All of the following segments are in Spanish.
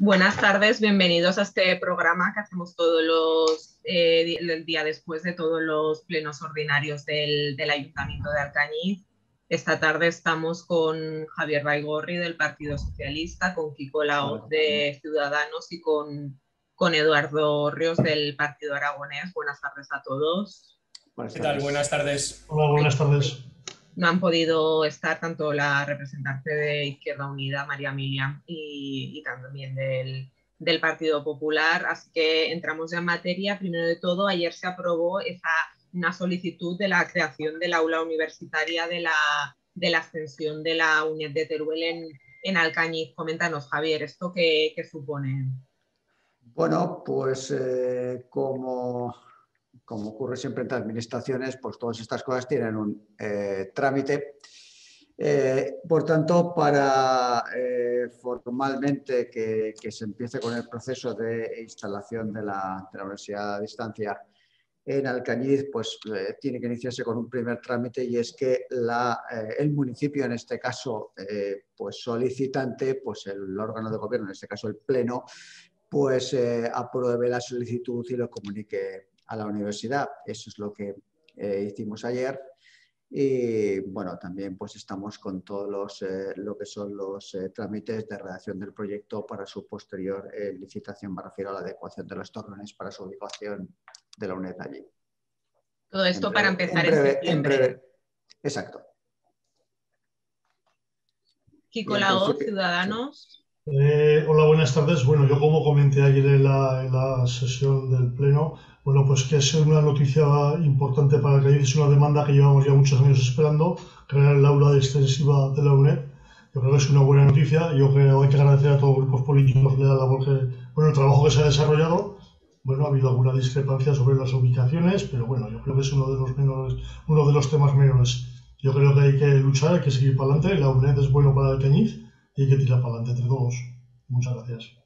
Buenas tardes, bienvenidos a este programa que hacemos todos los eh, el día después de todos los plenos ordinarios del, del, Ayuntamiento de Alcañiz. Esta tarde estamos con Javier Baigorri del Partido Socialista, con Kiko Lao de Ciudadanos y con, con Eduardo Ríos del Partido Aragonés. Buenas tardes a todos. ¿Qué tal? Buenas tardes. Hola, buenas tardes no han podido estar tanto la representante de Izquierda Unida, María Miriam, y, también del, Partido Popular. Así que entramos ya en materia. Primero de todo, ayer se aprobó esa, una solicitud de la creación del aula universitaria de la, de la extensión de la UNED de Teruel en, en Alcañiz. Coméntanos, Javier, ¿esto qué, qué supone? Bueno, pues eh, como como ocurre siempre entre administraciones, pues todas estas cosas tienen un eh, trámite. Eh, por tanto, para eh, formalmente que, se empiece con el proceso de instalación de la, universidad a distancia en Alcañiz, pues tiene que iniciarse con un primer trámite y es que el municipio, en este caso, pues solicitante, pues el órgano de gobierno, en este caso el pleno, pues apruebe la solicitud y lo comunique a la universidad. Eso es lo que eh, hicimos ayer. Y bueno, también pues estamos con todos los, eh, lo que son los eh, trámites de redacción del proyecto para su posterior licitación, me refiero a la adecuación de los torres para su ubicación de la UNED allí. Todo esto para empezar en, breve, en breve. Exacto. Kiko Lao, Ciudadanos. Hola, buenas tardes. Bueno, yo como comenté ayer en la, en la sesión del Pleno, bueno, pues que es una noticia importante para el es una demanda que llevamos ya muchos años esperando, crear el aula extensiva de la UNED. Yo creo que es una buena noticia. Yo creo que hay que agradecer a todos los grupos políticos la labor que, bueno, el trabajo que se ha desarrollado. Bueno, ha habido alguna discrepancia sobre las ubicaciones, pero bueno, yo creo que es uno de los menores, uno de los temas menores. Yo creo que hay que luchar, hay que seguir para adelante. La UNED es bueno para el Cañiz y hay que tirar para adelante entre todos. Muchas gracias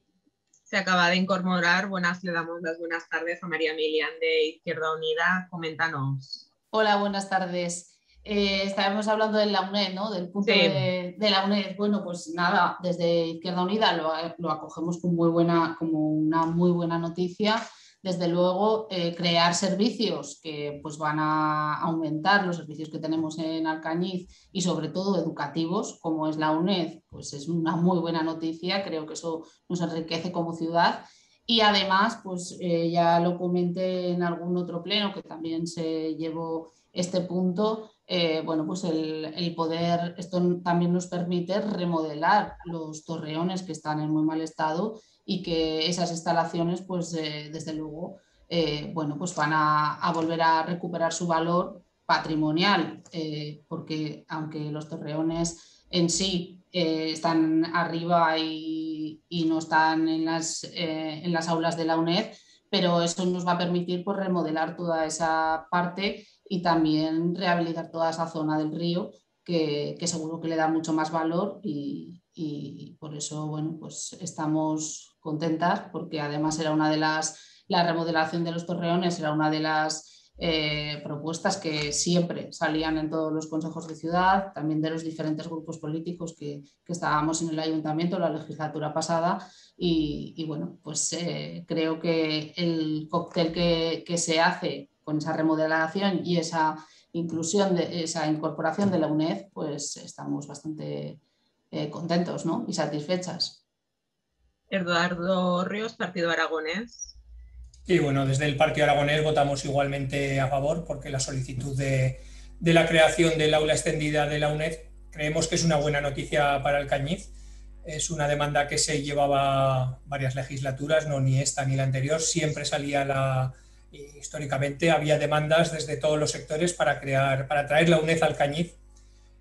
se acaba de incorporar. Buenas, le damos las buenas tardes a María Emilian de Izquierda Unida. Coméntanos. Hola, buenas tardes. Eh, estábamos hablando de la UNED, ¿no? Del punto de, la UNED. Bueno, pues nada, desde Izquierda Unida lo, lo acogemos con muy buena, como una muy buena noticia desde luego, eh, crear servicios que pues, van a aumentar los servicios que tenemos en Alcañiz y sobre todo educativos, como es la UNED, pues es una muy buena noticia, creo que eso nos enriquece como ciudad. Y además, pues eh, ya lo comenté en algún otro pleno que también se llevó este punto, eh, bueno, pues el, el, poder, esto también nos permite remodelar los torreones que están en muy mal estado y que esas instalaciones, pues eh, desde luego, eh, bueno, pues van a, volver a recuperar su valor patrimonial, eh, porque aunque los torreones en sí están arriba y, no están en las, en las aulas de la UNED, pero eso nos va a permitir pues, remodelar toda esa parte y también rehabilitar toda esa zona del río, que, que seguro que le da mucho más valor y, y por eso, bueno, pues estamos contentas porque además era una de las, la remodelación de los torreones era una de las eh, propuestas que siempre salían en todos los consejos de ciudad, también de los diferentes grupos políticos que, que estábamos en el ayuntamiento la legislatura pasada. Y, bueno, pues eh, creo que el cóctel que, que se hace con esa remodelación y esa inclusión, de esa incorporación de la UNED, pues estamos bastante eh, contentos ¿no? y satisfechas. Eduardo Ríos, Partido Aragonés. Y bueno, desde el Partido Aragonés votamos igualmente a favor porque la solicitud de, la creación del aula extendida de la UNED creemos que es una buena noticia para el Cañiz. Es una demanda que se llevaba varias legislaturas, no ni esta ni la anterior. Siempre salía la, históricamente había demandas desde todos los sectores para crear, para traer la UNED al Cañiz.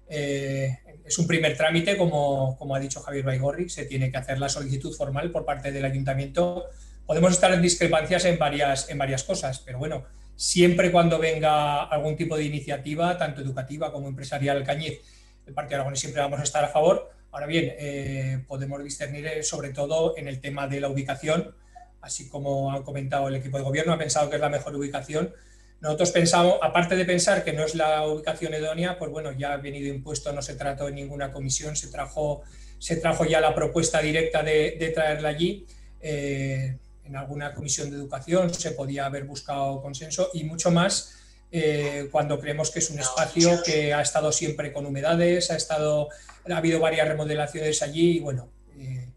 Eh, es un primer trámite, como, ha dicho Javier Baigorri, se tiene que hacer la solicitud formal por parte del ayuntamiento. Podemos estar en discrepancias en varias, en varias cosas, pero bueno, siempre cuando venga algún tipo de iniciativa, tanto educativa como empresarial Cañiz, el Partido Aragonés siempre vamos a estar a favor. Ahora bien, eh, podemos discernir eh, sobre todo en el tema de la ubicación, así como ha comentado el equipo de gobierno, ha pensado que es la mejor ubicación, nosotros pensamos, aparte de pensar que no es la ubicación idónea, pues bueno, ya ha venido impuesto, no se trató en ninguna comisión, se trajo se trajo ya la propuesta directa de, traerla allí. Eh, en alguna comisión de educación se podía haber buscado consenso y mucho más eh, cuando creemos que es un espacio que ha estado siempre con humedades, ha, estado, ha habido varias remodelaciones allí y bueno, eh,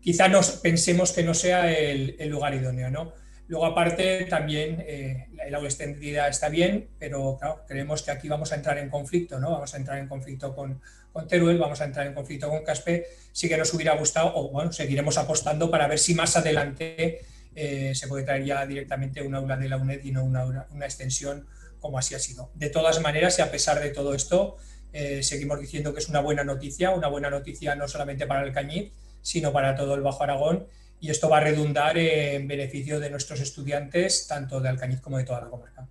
quizá nos pensemos que no sea el, lugar idóneo, ¿no? Luego, aparte, también eh, el aula extendida está bien, pero claro, creemos que aquí vamos a entrar en conflicto, ¿no? Vamos a entrar en conflicto con, con Teruel, vamos a entrar en conflicto con Caspe. Sí que nos hubiera gustado, o bueno, seguiremos apostando para ver si más adelante eh, se puede traer ya directamente un aula de la UNED y no una, una extensión como así ha sido. De todas maneras, y a pesar de todo esto, eh, seguimos diciendo que es una buena noticia, una buena noticia no solamente para el Cañiz, sino para todo el Bajo Aragón y esto va a redundar en beneficio de nuestros estudiantes, tanto de Alcañiz como de toda la comarca.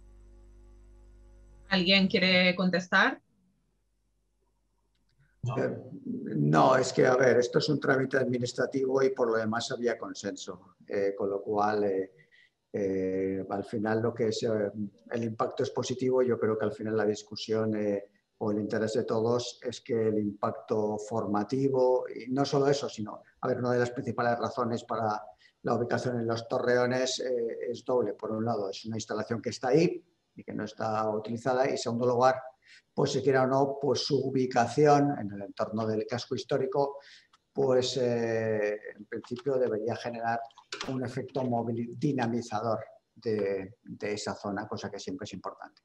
¿Alguien quiere contestar? No, es que, a ver, esto es un trámite administrativo y por lo demás había consenso, eh, con lo cual eh, eh, al final lo que es el impacto es positivo. Yo creo que al final la discusión o el interés de todos es que el impacto formativo, y no solo eso, sino, a ver, una de las principales razones para la ubicación en los torreones eh, es doble. Por un lado, es una instalación que está ahí y que no está utilizada, y en segundo lugar, pues si quiera o no, pues su ubicación en el entorno del casco histórico, pues eh, en principio debería generar un efecto dinamizador de esa zona, cosa que siempre es importante.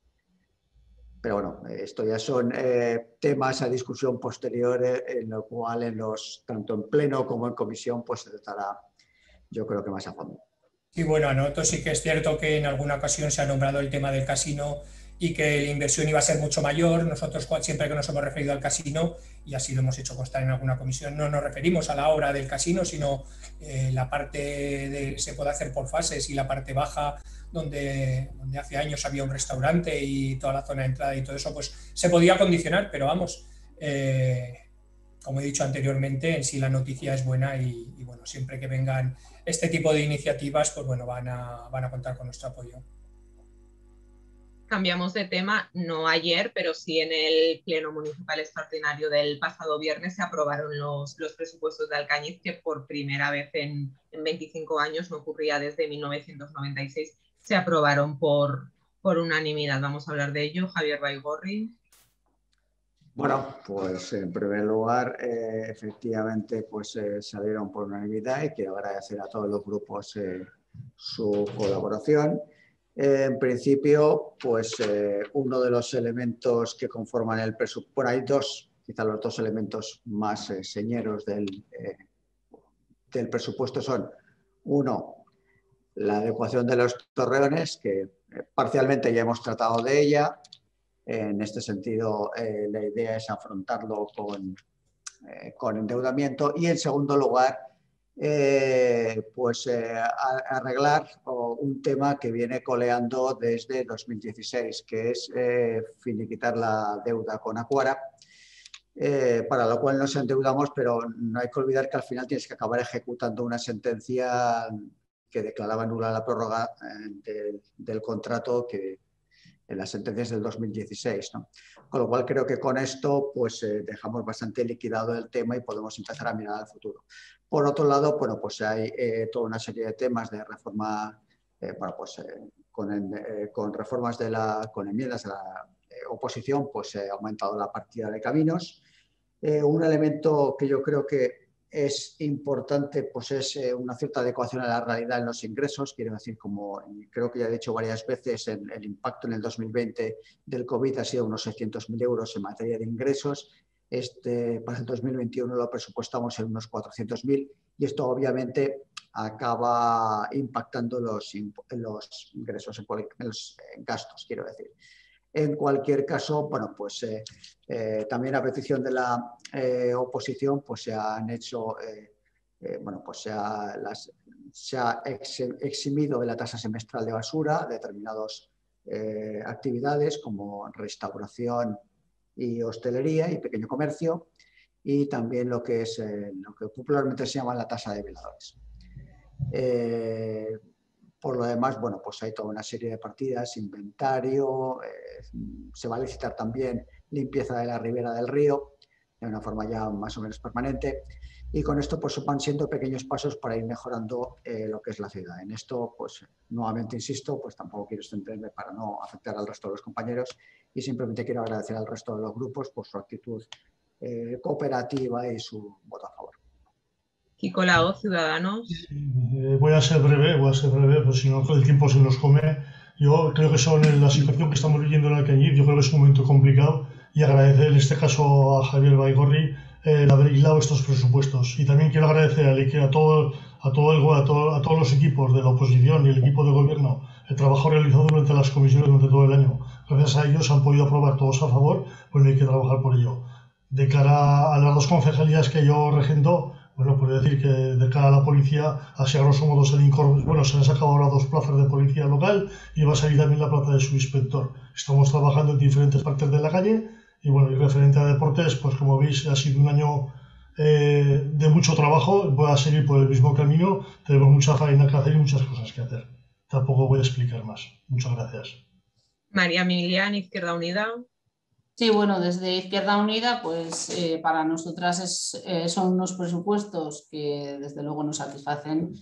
Pero bueno, esto ya son eh, temas a discusión posterior eh, en lo cual en los, tanto en pleno como en comisión pues se tratará yo creo que más a fondo. Y bueno, anoto sí que es cierto que en alguna ocasión se ha nombrado el tema del casino y que la inversión iba a ser mucho mayor. Nosotros siempre que nos hemos referido al casino, y así lo hemos hecho constar en alguna comisión, no nos referimos a la obra del casino, sino eh, la parte de, se puede hacer por fases y la parte baja donde, hace años había un restaurante y toda la zona de entrada y todo eso, pues se podía condicionar, pero vamos, eh, como he dicho anteriormente, en sí la noticia es buena y, bueno, siempre que vengan este tipo de iniciativas, pues bueno, van a, van a contar con nuestro apoyo. Cambiamos de tema, no ayer, pero sí en el Pleno Municipal Extraordinario del pasado viernes se aprobaron los, los presupuestos de Alcañiz, que por primera vez en, en 25 años no ocurría desde 1996 se aprobaron por, por unanimidad. Vamos a hablar de ello. Javier Baigorri. Bueno, pues en primer lugar, eh, efectivamente, pues eh, salieron por unanimidad y quiero agradecer a todos los grupos eh, su colaboración. En principio, pues uno de los elementos que conforman el presupuesto, por ahí dos, quizá los dos elementos más señeros del, del presupuesto son, uno, la adecuación de los torreones, que eh, parcialmente ya hemos tratado de ella. En este sentido, eh, la idea es afrontarlo con, eh, con endeudamiento. Y en segundo lugar, pues arreglar un tema que viene coleando desde 2016, que es finiquitar la deuda con Acuara. para lo cual nos endeudamos, pero no hay que olvidar que al final tienes que acabar ejecutando una sentencia que declaraba nula la prórroga eh, del, contrato que en las sentencias del 2016. Con lo cual creo que con esto pues, eh, dejamos bastante liquidado el tema y podemos empezar a mirar al futuro. Por otro lado, bueno, pues hay eh, toda una serie de temas de reforma, bueno, pues, con, con, reformas de la, con enmiendas de la oposición, pues se ha aumentado la partida de caminos. un elemento que yo creo que es importante, pues es eh, una cierta adecuación a la realidad en los ingresos. Quiero decir, como creo que ya he dicho varias veces, el impacto en el 2020 del COVID ha sido unos 600.000 euros en materia de ingresos. Este, para el 2021 lo presupuestamos en unos 400.000 y esto obviamente acaba impactando los, los ingresos, en los gastos, quiero decir. En cualquier caso, bueno, pues eh, eh, también a petición de la eh, oposición, pues se han hecho, bueno, pues se ha, eximido de la tasa semestral de basura determinadas actividades como restauración y hostelería y pequeño comercio y también lo que es lo que popularmente se llama la tasa de veladores. Por lo demás, bueno, pues hay toda una serie de partidas, inventario, eh, se va a licitar también limpieza de la ribera del río, de una forma ya más o menos permanente. y con esto pues van siendo pequeños pasos para ir mejorando eh, lo que es la ciudad. En esto, pues nuevamente insisto, pues tampoco quiero extenderme para no afectar al resto de los compañeros y simplemente quiero agradecer al resto de los grupos por su actitud eh, cooperativa y su voto a favor. Kiko Lao, Ciudadanos. Eh, voy a ser breve, voy a ser breve, pues si no el tiempo se nos come. Yo creo que son en la situación que estamos viviendo en Alcañiz, yo creo que es un momento complicado y agradecer en este caso a Javier Baigorri el haber aislado estos presupuestos. Y también quiero agradecer a, todo, a, todo el, a, a todos los equipos de la oposición y el equipo de gobierno el trabajo realizado durante las comisiones durante todo el año. Gracias a ellos han podido aprobar todos a favor, pues hay que trabajar por ello. De cara a las dos concejalías que yo regento, bueno, puedo decir que de cara a la policía, así a grosso modo se, bueno, se han sacado ahora dos plazas de policía local y va a salir también la plaza de subinspector. Estamos trabajando en diferentes partes de la calle y bueno, y referente a deportes, pues como veis, ha sido un año eh, de mucho trabajo. Voy a seguir por el mismo camino. Tenemos mucha faena que hacer y muchas cosas que hacer. Tampoco voy a explicar más. Muchas gracias. María Milian, Izquierda Unida. Sí, bueno, desde Izquierda Unida, pues eh, para nosotras eh, son unos presupuestos que desde luego nos satisfacen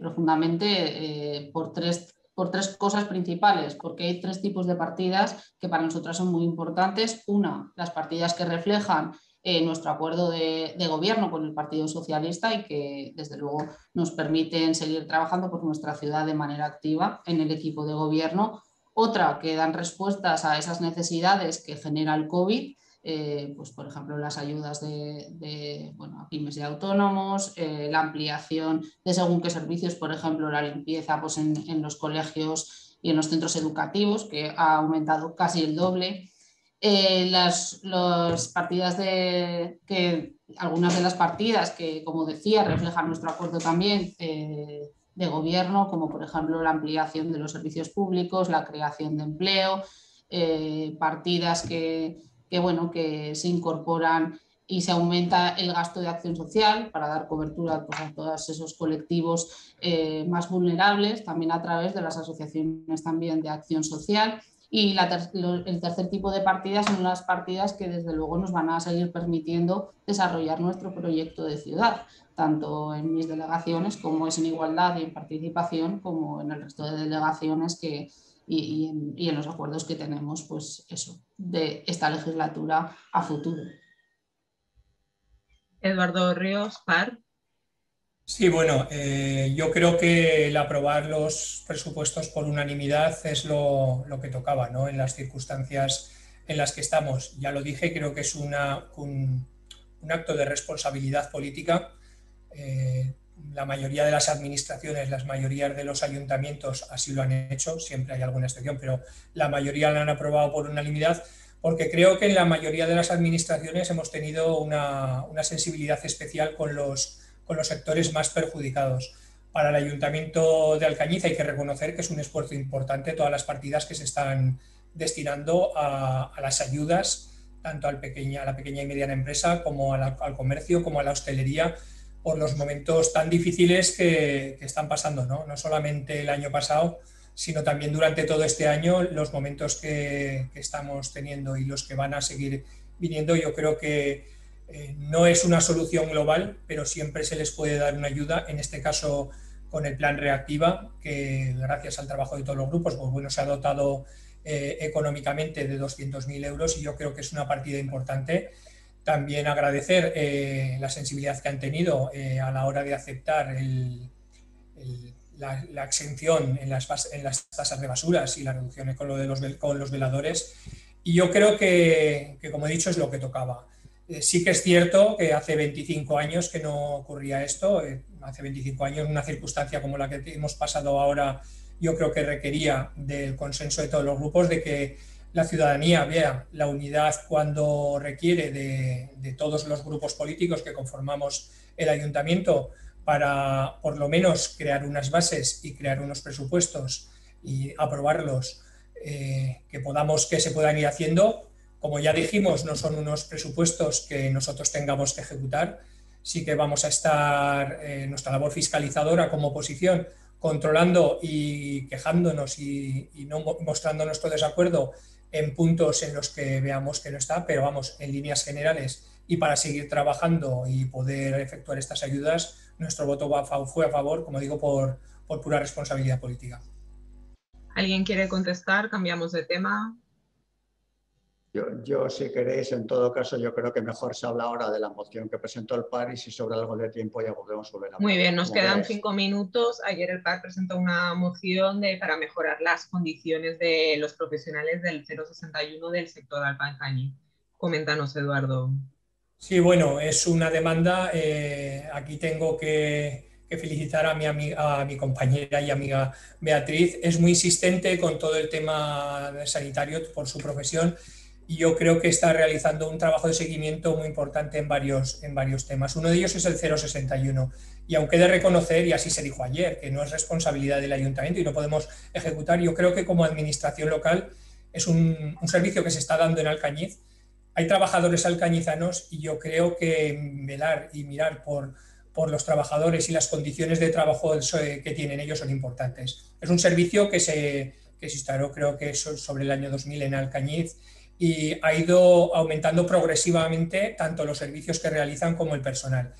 profundamente por tres por tres cosas principales, porque hay tres tipos de partidas que para nosotras son muy importantes. Una, las partidas que reflejan eh, nuestro acuerdo de, gobierno con el Partido Socialista y que desde luego nos permiten seguir trabajando por nuestra ciudad de manera activa en el equipo de gobierno. Otra, que dan respuestas a esas necesidades que genera el COVID eh, pues por ejemplo las ayudas de, bueno, a pymes y autónomos, eh, la ampliación de según qué servicios, por ejemplo la limpieza pues en, los colegios y en los centros educativos, que ha aumentado casi el doble. Eh, las, partidas de que algunas de las partidas que, como decía, reflejan nuestro acuerdo también de gobierno, como por ejemplo la ampliación de los servicios públicos, la creación de empleo, partidas que, que, bueno, que se incorporan y se aumenta el gasto de acción social para dar cobertura pues, a todos esos colectivos eh, más vulnerables, también a través de las asociaciones también de acción social. Y el tercer tipo de partidas son las partidas que desde luego nos van a seguir permitiendo desarrollar nuestro proyecto de ciudad, tanto en mis delegaciones como es en igualdad y en participación, como en el resto de delegaciones que, y, en, los acuerdos que tenemos, pues eso, de esta legislatura a futuro. Eduardo Ríos, PAR. Sí, bueno, eh, yo creo que el aprobar los presupuestos por unanimidad es lo, que tocaba, ¿no? En las circunstancias en las que estamos. Ya lo dije, creo que es una, un, acto de responsabilidad política. Eh, la mayoría de las administraciones, las mayorías de los ayuntamientos así lo han hecho, siempre hay alguna excepción, pero la mayoría lo han aprobado por unanimidad, porque creo que en la mayoría de las administraciones hemos tenido una, sensibilidad especial con los, con los sectores más perjudicados. Para el ayuntamiento de Alcañiz hay que reconocer que es un esfuerzo importante todas las partidas que se están destinando a, las ayudas, tanto al pequeña, a la pequeña y mediana empresa como al comercio, como a la hostelería, por los momentos tan difíciles que, están pasando, ¿no? no solamente el año pasado, sino también durante todo este año, los momentos que, estamos teniendo y los que van a seguir viniendo, yo creo que eh, no es una solución global, pero siempre se les puede dar una ayuda, en este caso con el plan Reactiva, que gracias al trabajo de todos los grupos, pues bueno, se ha dotado eh, económicamente de 200.000 euros y yo creo que es una partida importante también agradecer eh, la sensibilidad que han tenido eh, a la hora de aceptar la, exención en las, en las, tasas de basuras y la reducción con, lo de los, con los veladores. Y yo creo que, como he dicho, es lo que tocaba. Eh, sí que es cierto que hace 25 años que no ocurría esto. hace 25 años una circunstancia como la que hemos pasado ahora yo creo que requería del consenso de todos los grupos, de que la ciudadanía vea la unidad cuando requiere de, todos los grupos políticos que conformamos el ayuntamiento para por lo menos crear unas bases y crear unos presupuestos y aprobarlos eh, que podamos que se puedan ir haciendo. Como ya dijimos, no son unos presupuestos que nosotros tengamos que ejecutar, sí que vamos a estar eh, nuestra labor fiscalizadora como oposición controlando y quejándonos y, y no mostrando nuestro desacuerdo en puntos en los que veamos que no está, pero vamos, en líneas generales y para seguir trabajando y poder efectuar estas ayudas, nuestro voto fue a favor, como digo, por, por pura responsabilidad política. ¿Alguien quiere contestar? Cambiamos de tema. Yo, si queréis, en todo caso, yo creo que mejor se habla ahora de la moción que presentó el PAR y si sobra algo de tiempo ya podemos volver a Muy bien, nos quedan cinco minutos. Ayer el PAR presentó una moción de, para mejorar las condiciones de los profesionales del 061 del sector alpancañi. Coméntanos, Eduardo. Sí, bueno, es una demanda. Eh, aquí tengo que, felicitar a mi, a mi compañera y amiga Beatriz. Es muy insistente con todo el tema sanitario por su profesión y yo creo que está realizando un trabajo de seguimiento muy importante en varios, en varios temas. Uno de ellos es el 061 y aunque de reconocer, y así se dijo ayer, que no es responsabilidad del ayuntamiento y no podemos ejecutar, yo creo que como administración local es un, un servicio que se está dando en Alcañiz. Hay trabajadores alcañizanos y yo creo que velar y mirar por, por los trabajadores y las condiciones de trabajo que tienen ellos son importantes. Es un servicio que se, que se instaló creo que sobre el año 2000 en Alcañiz y ha ido aumentando progresivamente tanto los servicios que realizan como el personal.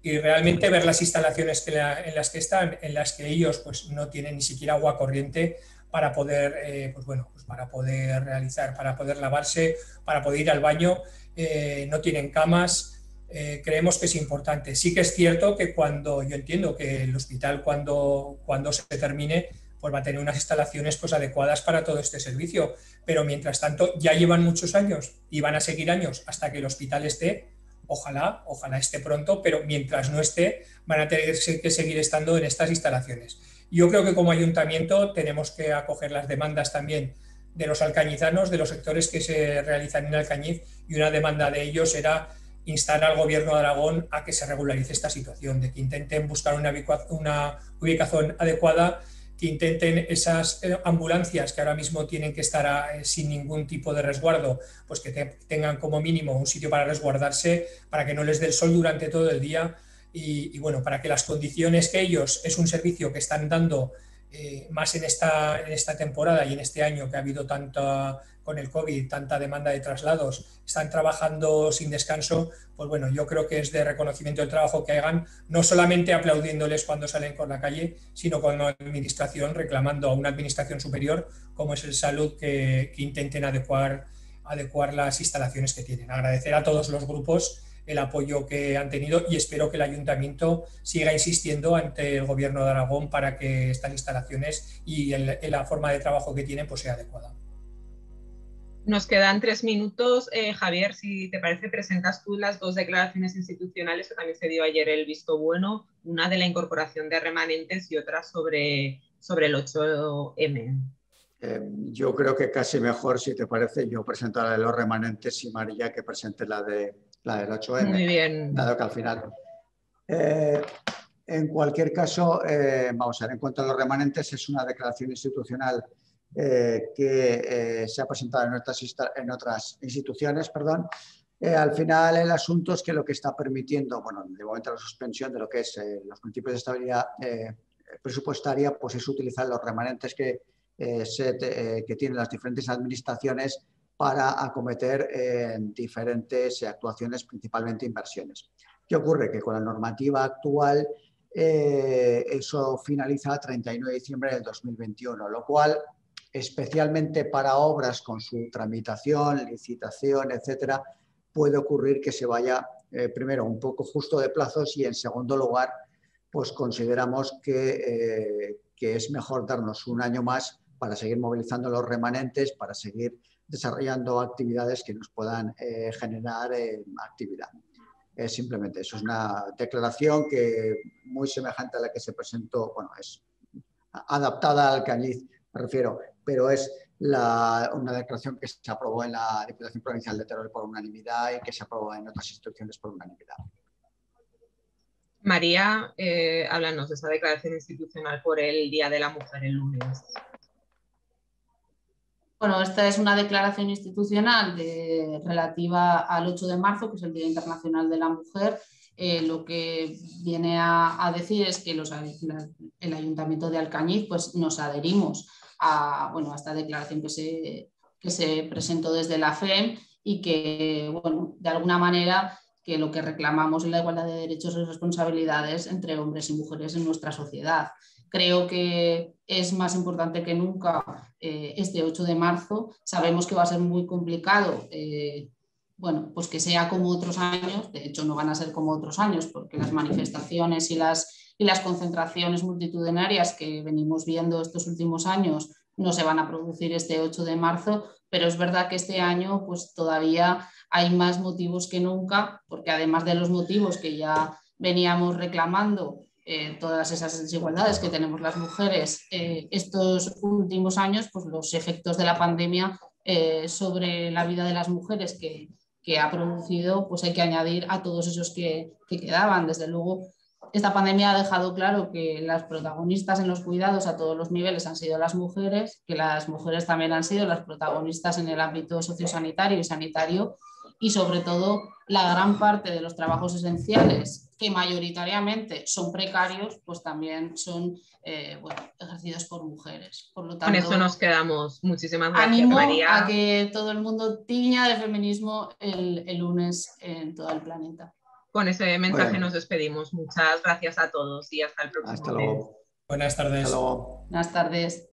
Y realmente ver las instalaciones en las que están, en las que ellos pues, no tienen ni siquiera agua corriente para poder, eh, pues bueno, pues para poder realizar, para poder lavarse, para poder ir al baño, eh, no tienen camas, eh, creemos que es importante. Sí que es cierto que cuando yo entiendo que el hospital cuando, cuando se termine pues va a tener unas instalaciones pues, adecuadas para todo este servicio. Pero mientras tanto, ya llevan muchos años y van a seguir años hasta que el hospital esté. Ojalá, ojalá esté pronto, pero mientras no esté, van a tener que seguir estando en estas instalaciones. Yo creo que como ayuntamiento tenemos que acoger las demandas también de los alcañizanos, de los sectores que se realizan en Alcañiz, y una demanda de ellos era instar al gobierno de Aragón a que se regularice esta situación, de que intenten buscar una, una ubicación adecuada que intenten esas eh, ambulancias que ahora mismo tienen que estar eh, sin ningún tipo de resguardo, pues que tengan como mínimo un sitio para resguardarse, para que no les dé el sol durante todo el día y, bueno, para que las condiciones que ellos, es un servicio que están dando eh, más en esta, en esta temporada y en este año que ha habido tanta con el COVID, tanta demanda de traslados, están trabajando sin descanso, pues bueno, yo creo que es de reconocimiento del trabajo que hagan, no solamente aplaudiéndoles cuando salen por la calle, sino como administración reclamando a una administración superior, como es el salud, que, intenten adecuar, adecuar las instalaciones que tienen. Agradecer a todos los grupos el apoyo que han tenido y espero que el ayuntamiento siga insistiendo ante el gobierno de Aragón para que estas instalaciones y la forma de trabajo que tienen pues sea adecuada. Nos quedan tres minutos. Eh, Javier, si te parece, presentas tú las dos declaraciones institucionales que también se dio ayer el visto bueno, una de la incorporación de remanentes y otra sobre, sobre el 8M. Eh, yo creo que casi mejor, si te parece, yo presento la de los remanentes y María que presente la, de, la del 8M. Muy bien. Dado que al final. Eh, en cualquier caso, vamos a ver, en cuanto a los remanentes, es una declaración institucional eh, que eh, se ha presentado en otras, en otras instituciones. Perdón. Eh, al final el asunto es que lo que está permitiendo, bueno, de momento la suspensión de lo que es los principios de estabilidad presupuestaria, pues es utilizar los remanentes que, que tienen las diferentes administraciones para acometer diferentes actuaciones, principalmente inversiones. ¿Qué ocurre? Que con la normativa actual eso finaliza el 31 de diciembre del 2021, lo cual especialmente para obras con su tramitación, licitación, etcétera, puede ocurrir que se vaya eh, primero un poco justo de plazos y en segundo lugar, pues consideramos que, eh, que, es mejor darnos un año más para seguir movilizando los remanentes, para seguir desarrollando actividades que nos puedan eh, generar actividad. simplemente eso es una declaración que muy semejante a la que se presentó, bueno, es adaptada al Cañiz me refiero, pero es una declaración que se aprobó en la Diputación Provincial de Teruel por unanimidad y que se aprobó en otras instituciones por unanimidad. María, eh, háblanos de esa declaración institucional por el Día de la Mujer el lunes. Bueno, esta es una declaración institucional relativa al 8 de marzo, que es el Día Internacional de la Mujer. Eh, lo que viene a, decir es que el Ayuntamiento de Alcañiz pues, nos adherimos a, bueno, esta declaración que se, se presentó desde la FEM y que, bueno, de alguna manera que lo que reclamamos es la igualdad de derechos y responsabilidades entre hombres y mujeres en nuestra sociedad. Creo que es más importante que nunca eh, este 8 de marzo. Sabemos que va a ser muy complicado eh, bueno, pues que sea como otros años, de hecho no van a ser como otros años, porque las manifestaciones y las, y las concentraciones multitudinarias que venimos viendo estos últimos años no se van a producir este 8 de marzo, pero es verdad que este año pues todavía hay más motivos que nunca, porque además de los motivos que ya veníamos reclamando, eh, todas esas desigualdades que tenemos las mujeres eh, estos últimos años, pues los efectos de la pandemia eh, sobre la vida de las mujeres que, que ha producido, pues hay que añadir a todos esos que, quedaban. Desde luego, esta pandemia ha dejado claro que las protagonistas en los cuidados a todos los niveles han sido las mujeres, que las mujeres también han sido las protagonistas en el ámbito sociosanitario y sanitario y sobre todo la gran parte de los trabajos esenciales que mayoritariamente son precarios, pues también son eh, ejercidos por mujeres. Por lo tanto, Con eso nos quedamos. Muchísimas gracias, animo María. a que todo el mundo tiña de feminismo el, lunes en todo el planeta. Con ese mensaje nos despedimos. Muchas gracias a todos y hasta el próximo hasta luego. Buenas tardes. Hasta luego. Buenas tardes.